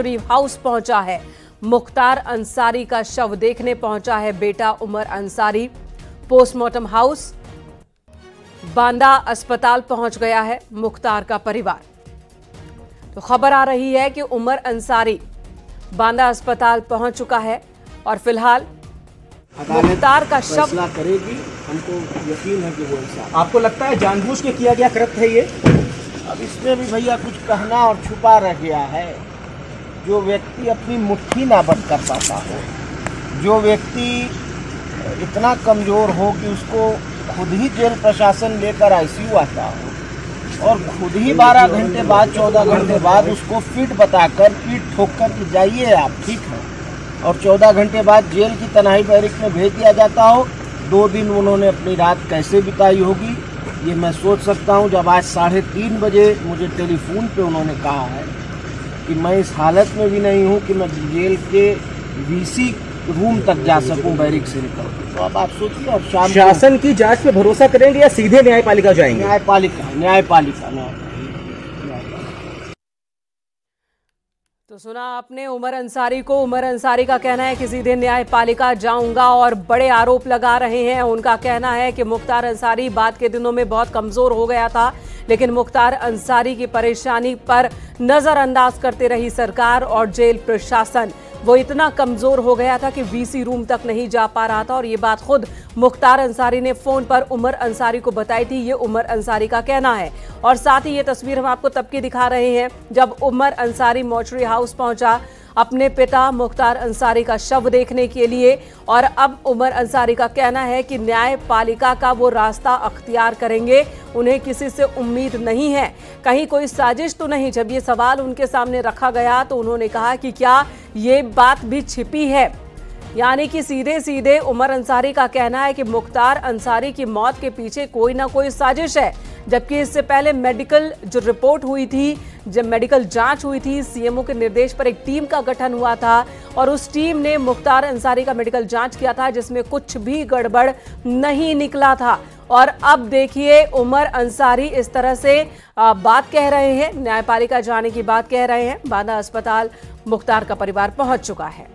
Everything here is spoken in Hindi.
मोर्चरी हाउस पहुँचा है। मुख्तार अंसारी का शव देखने पहुँचा है बेटा उमर अंसारी। पोस्टमार्टम हाउस बांदा अस्पताल पहुँच गया है मुख्तार का परिवार। तो खबर आ रही है कि उमर अंसारी बांदा अस्पताल पहुँच चुका है और फ़िलहाल मुख्तार का शव करेगी। हमको यकीन है कि वो इंसान आपको लगता है जानबूझ के किया गया कृत्य है ये? अब इसमें भी भैया कुछ कहना और छुपा रह गया है। जो व्यक्ति अपनी मुट्ठी ना बंद कर पाता हो, जो व्यक्ति इतना कमज़ोर हो कि उसको खुद ही जेल प्रशासन लेकर आईसीयू आता हो और खुद ही 12 घंटे बाद 14 घंटे बाद उसको फिट बताकर, पीठ ठोक कर कि जाइए आप, ठीक है। और 14 घंटे बाद जेल की तनाई बैरिक में भेज दिया जाता हो, दो दिन उन्होंने अपनी रात कैसे बिताई होगी, ये मैं सोच सकता हूँ। जब आज साढ़े तीन बजे मुझे टेलीफोन पे उन्होंने कहा है कि मैं इस हालत में भी नहीं हूँ कि मैं जेल के वीसी रूम तक जा सकूँ बैरिक से निकल तो अब आप सोचिए और शाम शासन की जाँच पे भरोसा करेंगे या सीधे न्यायपालिका जाएँगे? न्यायपालिका न्यायपालिका न्यायपालिका तो सुना आपने उमर अंसारी को। उमर अंसारी का कहना है कि सीधे न्यायपालिका जाऊँगा और बड़े आरोप लगा रहे हैं। उनका कहना है कि मुख्तार अंसारी बाद के दिनों में बहुत कमज़ोर हो गया था। लेकिन मुख्तार अंसारी की परेशानी पर नजरअंदाज करते रही सरकार और जेल प्रशासन। वो इतना कमज़ोर हो गया था कि वीसी रूम तक नहीं जा पा रहा था और ये बात खुद मुख्तार अंसारी ने फ़ोन पर उमर अंसारी को बताई थी। ये उमर अंसारी का कहना है। और साथ ही ये तस्वीर हम आपको तब की दिखा रहे हैं जब उमर अंसारी मोर्चरी हाउस पहुँचा। अपने पिता मुख्तार अंसारी का शव देखने के लिए। और अब उमर अंसारी का कहना है कि न्यायपालिका का वो रास्ता अख्तियार करेंगे। उन्हें किसी से उम्मीद नहीं है। कहीं कोई साजिश तो नहीं। जब ये सवाल उनके सामने रखा गया तो उन्होंने कहा कि क्या ये बात भी छिपी है? यानी कि सीधे सीधे उमर अंसारी का कहना है कि मुख्तार अंसारी की मौत के पीछे कोई ना कोई साजिश है। जबकि इससे पहले मेडिकल जो रिपोर्ट हुई थी जब मेडिकल जाँच हुई थी, सीएमओ के निर्देश पर एक टीम का गठन हुआ था और उस टीम ने मुख्तार अंसारी का मेडिकल जाँच किया था, जिसमें कुछ भी गड़बड़ नहीं निकला था। और अब देखिए, उमर अंसारी इस तरह से बात कह रहे हैं, न्यायपालिका जाने की बात कह रहे हैं, बांदा अस्पताल मुख्तार का परिवार पहुँच चुका है।